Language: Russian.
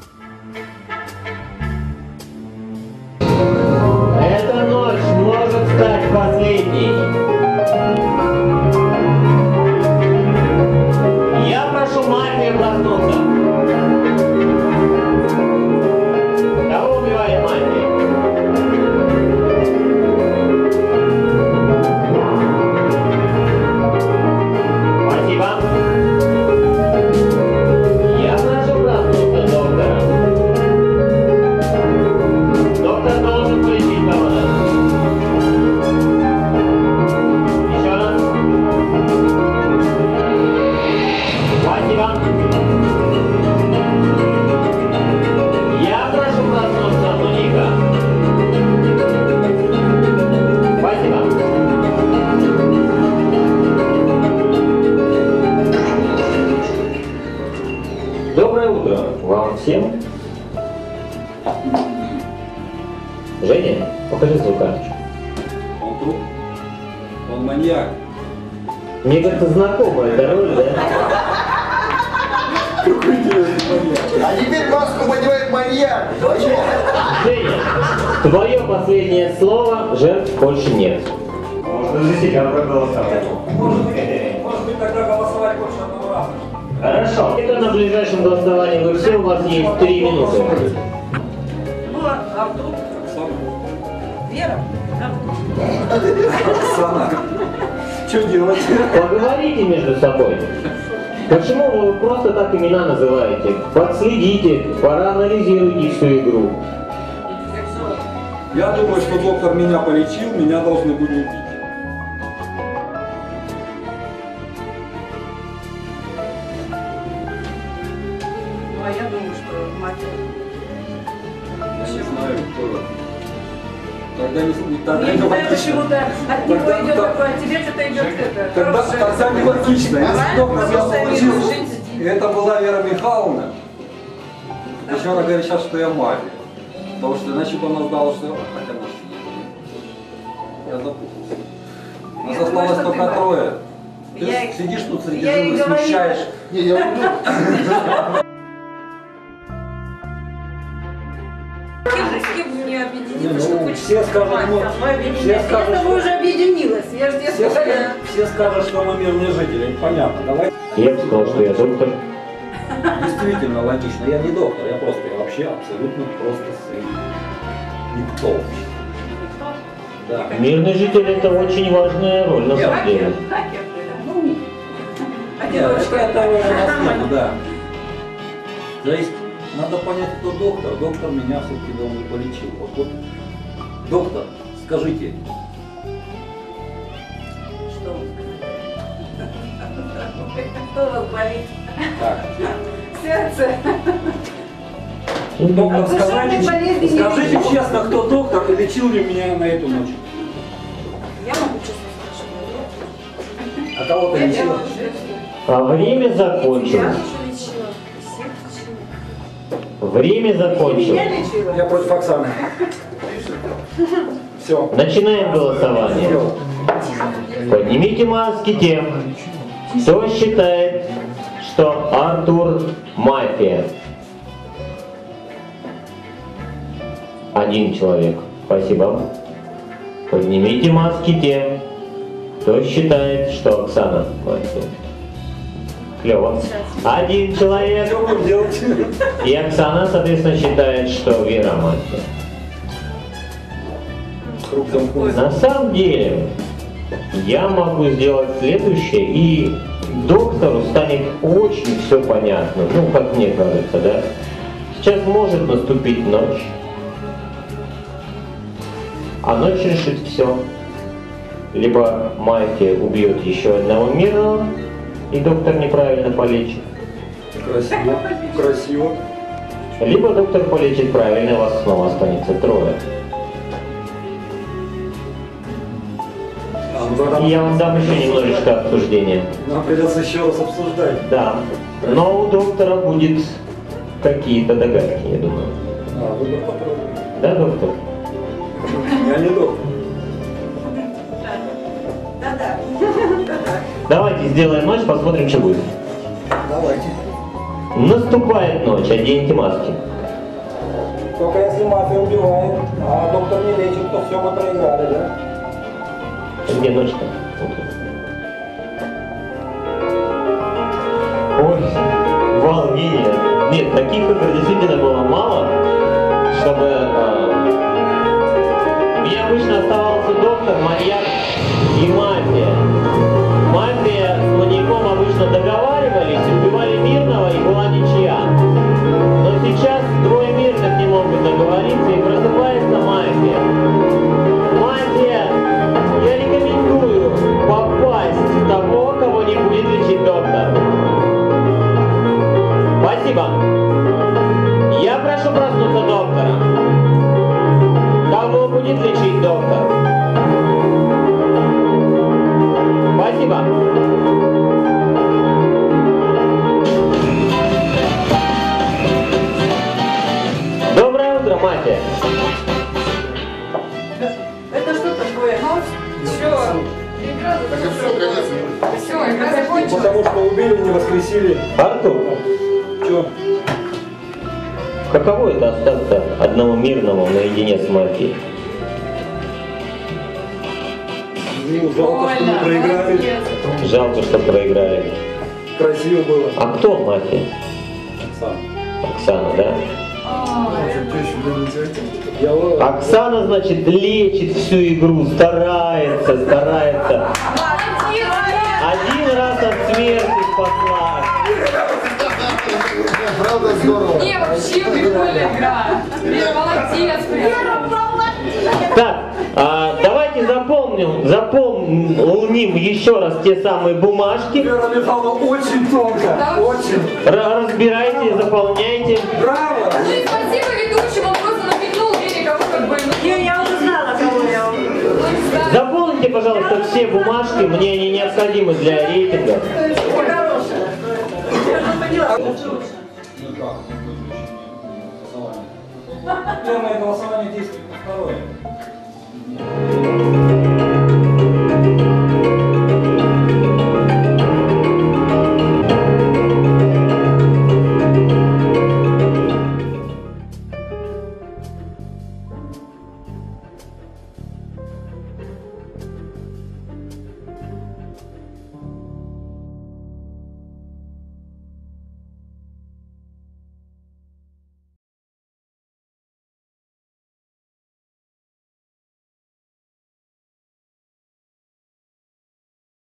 Yeah. Всем. Женя, покажи свою карточку. Он труп? Он маньяк. Мне как-то знакома эта роль, да? А теперь маску надевает маньяк. Женя, твое последнее слово, жертв больше нет. Можно за себя проголосовать. Может быть, тогда голосовать больше одного раза. Хорошо. Это на ближайшем голосовании вы все, у вас есть три минуты. Ну, а а вдруг Оксана. Вера? Оксана. Что делать? Поговорите между собой. Почему вы просто так имена называете? Подследите, проанализируйте всю игру. Я думаю, что доктор меня полечил, меня должны были убить. Тогда не, не тогда Я не знаю, почему-то от него Тогда- идет да. такое, а тебе что-то идет это. Тогда, тогда не логично. Если Потому я получил, это была Вера Михайловна. Почему она говорит сейчас, что я мафия? Потому что иначе бы она знала, что... Хотя может не. Я запутался. Нас Я думаю, осталось что только трое. Ты Я сидишь тут среди я и живых, смущаешь. Не, я С кем Не, ну, чтобы все скажут, мать ну, объединилась? все скажут, Я с тобой что- уже объединилась. Я же Все, сказала. ска- все скажут, что мы мирные жители. Понятно. Давай. Я бы сказал, что я доктор. Действительно логично. Я не доктор, я просто я вообще абсолютно просто сын. Никто. Да. Мирный житель это очень важная роль на самом деле. Ну, одиночка. это, это Нормально. нормально, да. То есть надо понять, кто доктор. Доктор меня все-таки дома полечил. Вот, вот, доктор, скажите, Что у вас болит? так, Сердце. доктор, От душевной скажите, болезни скажите честно, кто доктор и лечил ли меня на эту ночь? Я могу честно сказать, что А кого ты я лечил? А время Я закончилось. Время закончилось. Я против Оксаны. Все. Начинаем голосование. Поднимите маски тем, кто считает, что Артур мафия. Один человек. Спасибо. Поднимите маски тем, кто считает, что Оксана мафия. Клево. Один человек. И Оксана, соответственно, считает, что Вера замкнулся. На самом деле, я могу сделать следующее, и доктору станет очень все понятно. Ну, как мне кажется, да? Сейчас может наступить ночь, а ночь решит все. Либо мафия убьет еще одного мирного, и доктор неправильно полечит. Красиво. Красиво. Либо доктор полечит правильно, и у вас снова останется трое. А, ну И я вам дам еще немножечко обсуждения. Нам придется еще раз обсуждать. Да. Но у доктора будет какие-то догадки, я думаю. А, выбор попробуем. Да, доктор? Я не доктор. Давайте сделаем матч, посмотрим, что будет. Давайте. Наступает ночь, оденьте маски. Только если мафия убивает, а доктор не лечит, то все мы проиграли, да? Где ночь-то? Ой, волнение. Нет, таких игр действительно было мало, чтобы... э, меня обычно оставался доктор, маньяк и мафия. Обычно договаривались, убивали мирного, и была ничья. Но сейчас двое мирных не могут договориться, и просыпается мафия. Мафия, я рекомендую попасть в того, кого не будет лечить доктор. Спасибо. Я прошу проснуться доктора. Кого будет лечить доктор? Спасибо. Так и все, конец. Все, игра закончилась. Потому что убили, не воскресили. Артур, Че? каково это остаться одному мирному наедине с мафией? Ну, жалко, что мы проиграли. молодец. Жалко, что проиграли. Красиво было. А кто мафия? Сам. Оксана, да? Вот- Оксана, значит, лечит всю игру, старается, старается. Один раз от смерти спасла. Правда здорово. Не, вообще прикольная игра. Вера, молодец, прям. Так, а, давайте запомним, запомним еще раз те самые бумажки. Вера Михайловна очень тонко. Да. Очень. Разбирайте, заполняйте. Браво! Ну и спасибо ведущему, он просто намекнул Вере, кого как бы... ну, Не, я уже знала, кого я. ну, не знаю. Заполните, пожалуйста, все бумажки, мне они необходимы для рейтинга. Первое голосование действует второе.